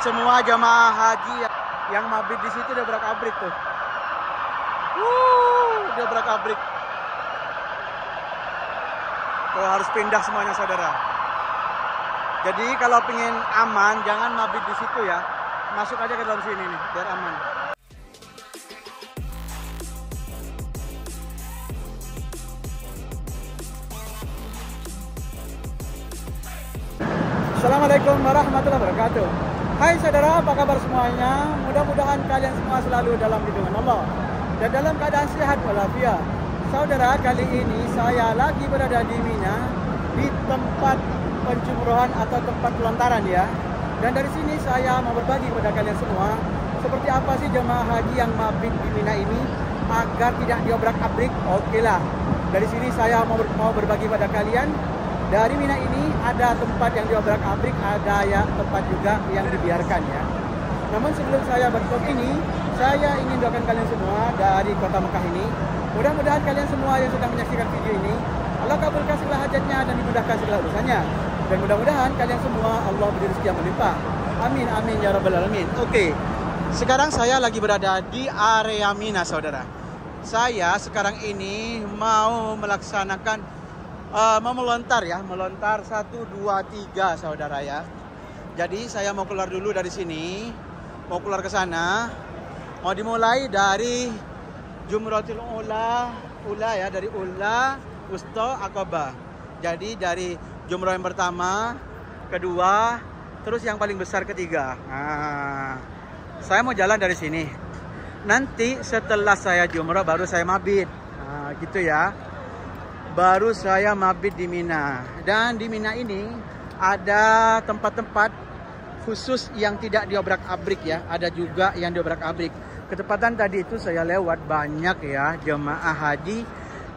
Semua jamaah haji yang, mabit di situ udah berak-abrik tuh. Wuh, dia berak-abrik. Tuh harus pindah semuanya saudara. Jadi kalau pengen aman jangan mabit di situ ya. Masuk aja ke dalam sini nih biar aman. Assalamualaikum warahmatullahi wabarakatuh. Hai saudara, apa kabar semuanya? Mudah-mudahan kalian semua selalu dalam lindungan Allah dan dalam keadaan sehat walafiat. Saudara, kali ini saya lagi berada di Mina di tempat pencumrohan atau tempat pelontaran ya. Dan dari sini saya mau berbagi kepada kalian semua seperti apa sih jemaah haji yang mabit di Mina ini agar tidak diobrak-abrik. Oke lah. Dari sini saya mau mau berbagi pada kalian dari Mina ini ada tempat yang diobrak-abrik, ada ya tempat juga yang dibiarkan ya. Namun sebelum saya bervlog ini, saya ingin doakan kalian semua dari kota Mekah ini. Mudah-mudahan kalian semua yang sedang menyaksikan video ini, Allah kabulkan segala hajatnya dan dimudahkan segala urusannya. Dan mudah-mudahan kalian semua Allah beri rezeki yang melimpah. Amin amin ya rabbal alamin. Oke. Sekarang saya lagi berada di area Mina, saudara. Saya sekarang ini mau melaksanakan uh, mau melontar ya, melontar 1 2 3 saudara ya. Jadi saya mau keluar dulu dari sini, mau keluar ke sana. Mau dimulai dari Jumratul Ula, Ula ya dari Ula, Usta, Aqabah. Jadi dari jumrah yang pertama, kedua, terus yang paling besar ketiga. Nah, saya mau jalan dari sini. Nanti setelah saya jumrah baru saya mabit. Nah, gitu ya baru saya mabit di Mina. Dan di Mina ini ada tempat-tempat khusus yang tidak diobrak-abrik ya. Ada juga yang diobrak-abrik. Ketepatan tadi itu saya lewat banyak ya jemaah haji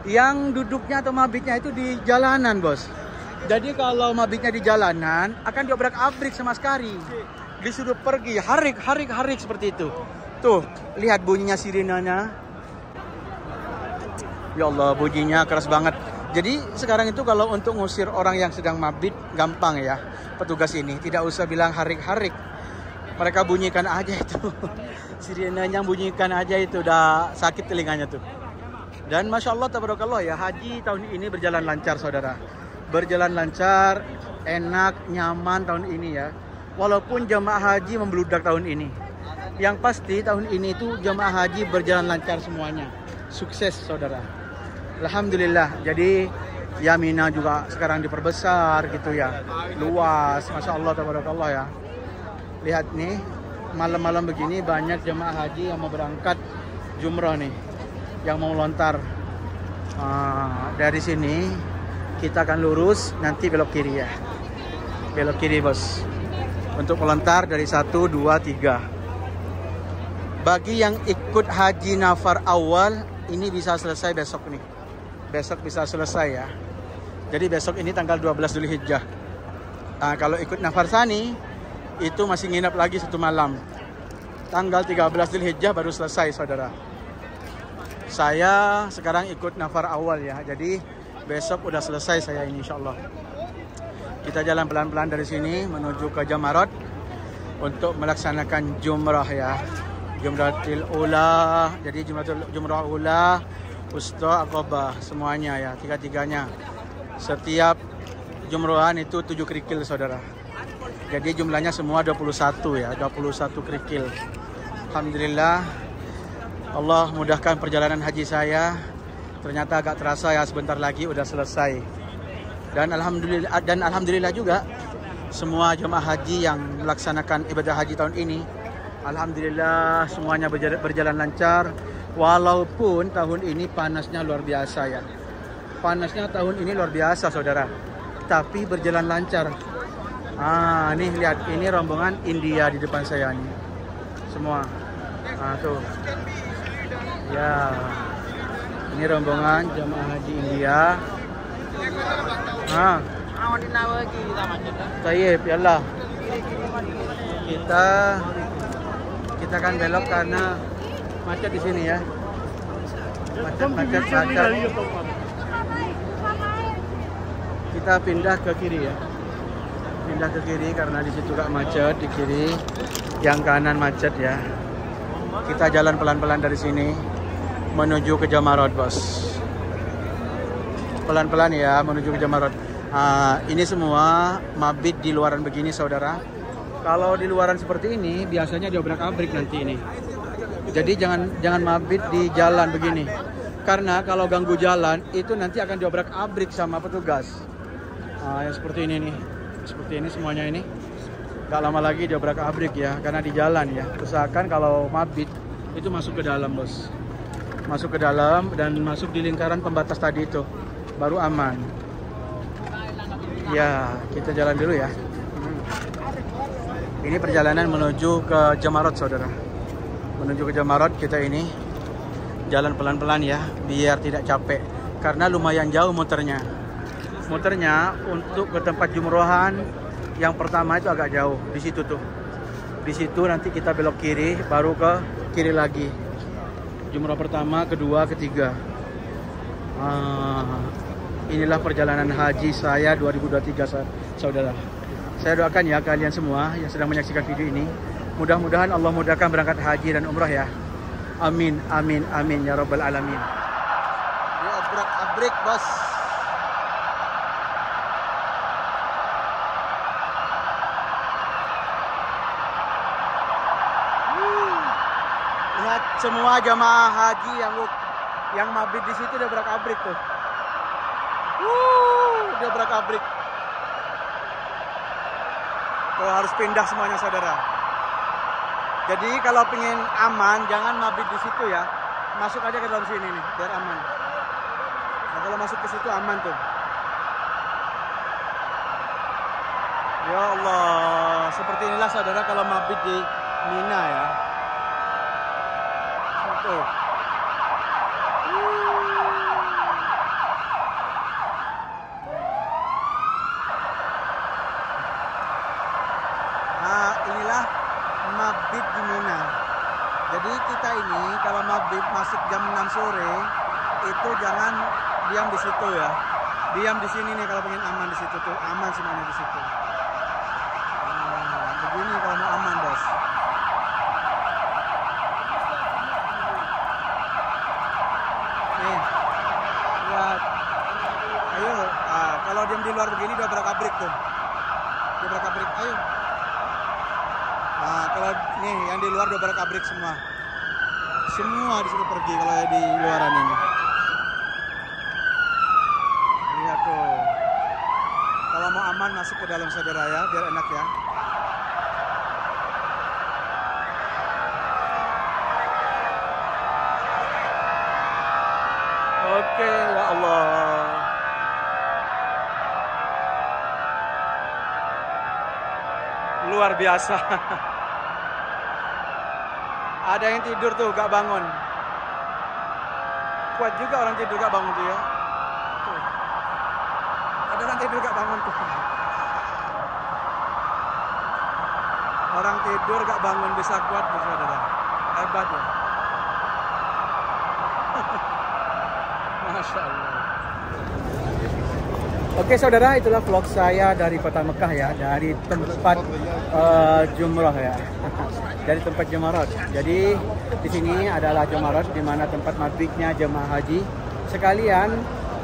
yang duduknya atau mabitnya itu di jalanan, Bos. Jadi kalau mabitnya di jalanan akan diobrak-abrik sama sekali. Disuruh pergi, harik, harik, harik seperti itu. Tuh, lihat bunyinya sirinanya. Ya Allah, bunyinya keras banget. Jadi sekarang itu kalau untuk ngusir orang yang sedang mabit gampang ya petugas ini. Tidak usah bilang harik-harik. Mereka bunyikan aja itu. Sirinanya bunyikan aja itu udah sakit telinganya tuh. Dan Masya Allah tabarakallah ya haji tahun ini berjalan lancar saudara. Berjalan lancar, enak, nyaman tahun ini ya. Walaupun jemaah haji membludak tahun ini. Yang pasti tahun ini itu jemaah haji berjalan lancar semuanya. Sukses saudara. Alhamdulillah. Jadi Yamina juga sekarang diperbesar gitu ya. Luas, masya Allah, tabarakallah ya. Lihat nih, malam-malam begini banyak jemaah haji yang mau berangkat jumrah nih, yang mau lontar. Nah, dari sini kita akan lurus, nanti belok kiri ya. Belok kiri bos. Untuk melontar dari 1, 2, 3. Bagi yang ikut haji nafar awal, ini bisa selesai besok nih besok bisa selesai ya. Jadi besok ini tanggal 12 Dhul Hijjah. Nah, kalau ikut Nafar Sani itu masih nginap lagi satu malam. Tanggal 13 Dhul Hijjah baru selesai saudara. Saya sekarang ikut Nafar awal ya. Jadi besok udah selesai saya ini insya Allah. Kita jalan pelan-pelan dari sini menuju ke Jamarat untuk melaksanakan jumrah ya. Jumratul Ula. Jadi Jumrah Ula Usta Aqabah semuanya ya tiga-tiganya. Setiap jumrohan itu 7 kerikil saudara. Jadi jumlahnya semua 21 ya 21 kerikil. Alhamdulillah Allah mudahkan perjalanan haji saya. Ternyata agak terasa ya sebentar lagi udah selesai. Dan alhamdulillah dan alhamdulillah juga semua jemaah haji yang melaksanakan ibadah haji tahun ini alhamdulillah semuanya berjalan lancar Walaupun tahun ini panasnya luar biasa ya. Panasnya tahun ini luar biasa saudara. Tapi berjalan lancar. Ah, nih lihat ini rombongan India di depan saya nih. Semua. Ah, tuh. Ya. Ini rombongan jemaah haji India. Ah. Ya Allah. Kita kita kan belok karena macet di sini ya. Macet, macet, macet. Kita pindah ke kiri ya. pindah ke kiri karena di situ gak macet di kiri. Yang kanan macet ya. Kita jalan pelan-pelan dari sini menuju ke Jamarot bos. Pelan-pelan ya menuju ke Jamarot uh, ini semua mabit di luaran begini saudara. Kalau di luaran seperti ini biasanya diobrak-abrik nanti ini jadi jangan jangan mabit di jalan begini. Karena kalau ganggu jalan itu nanti akan diobrak-abrik sama petugas. Uh, yang seperti ini nih. Seperti ini semuanya ini. Gak lama lagi diobrak-abrik ya karena di jalan ya. Usahakan kalau mabit itu masuk ke dalam bos. Masuk ke dalam dan masuk di lingkaran pembatas tadi itu. Baru aman. Ya kita jalan dulu ya. Ini perjalanan menuju ke Jamarot saudara menuju ke Jamarot kita ini jalan pelan-pelan ya biar tidak capek. Karena lumayan jauh muternya. Muternya untuk ke tempat jumrohan yang pertama itu agak jauh. Di situ tuh. Di situ nanti kita belok kiri baru ke kiri lagi. Jumroh pertama kedua ketiga. Ah, inilah perjalanan haji saya 2023 saudara. Saya doakan ya kalian semua yang sedang menyaksikan video ini mudah-mudahan Allah mudahkan berangkat haji dan umrah ya amin amin amin ya rabbal alamin ya abrak abrik bos lihat semua jamaah haji yang yang mabit di situ udah berak-abrik tuh. Wuh, dia berak-abrik. Tuh harus pindah semuanya saudara. Jadi kalau pengen aman jangan mabit di situ ya. Masuk aja ke dalam sini nih biar aman. Nah, kalau masuk ke situ aman tuh. Ya Allah, seperti inilah saudara kalau mabit di Mina ya. Tuh. Nah, inilah mabit di Mina. Jadi kita ini mabit masuk jam 6 sore itu jangan diam di situ ya. Diam di sini nih kalau pengen aman di situ tuh, aman semuanya di situ. Nah, begini kalau mau aman, Bos. Nih. Lihat. Ayo, ah, kalau diam di luar begini udah berakabrik tuh. Udah berakabrik. Ayo. Nah, kalau nih yang di luar udah berakabrik semua. Semua disuruh pergi kalau di luaran ini. Lihat tuh. Kalau mau aman masuk ke dalam saudara ya, biar enak ya. Oke, ya Allah. Luar biasa. Ada yang tidur tuh, gak bangun. Kuat juga orang tidur gak bangun tuh ya. Tuh. Ada orang tidur gak bangun tuh. Orang tidur gak bangun bisa kuat tuh saudara. Hebat ya. Masya Allah. Oke saudara, itulah vlog saya dari kota Mekah ya, dari tempat eh, uh, jumroh ya, dari tempat jemarat. Jadi di sini adalah jemarat di mana tempat mabiknya jemaah haji. Sekalian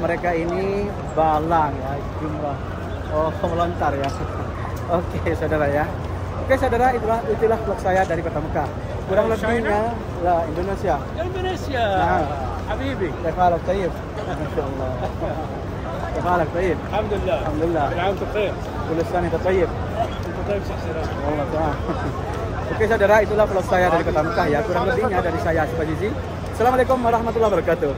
mereka ini balang ya, jumroh, oh melontar ya. Oke saudara ya. Oke saudara, itulah itulah vlog saya dari kota Mekah. Kurang lebihnya lah ya, Indonesia. Indonesia. Nah, Habibi. Terima kasih. Masya Allah. كيف حالك طيب؟ الحمد لله الحمد لله. كل عام وانت بخير كل سنة أنت طيب. انت طيب صح سلام Allah Ta'ala. Oke saudara, itulah vlog saya dari kota Mekah ya. Kurang lebihnya dari saya Asif Azizi. Assalamualaikum warahmatullahi wabarakatuh.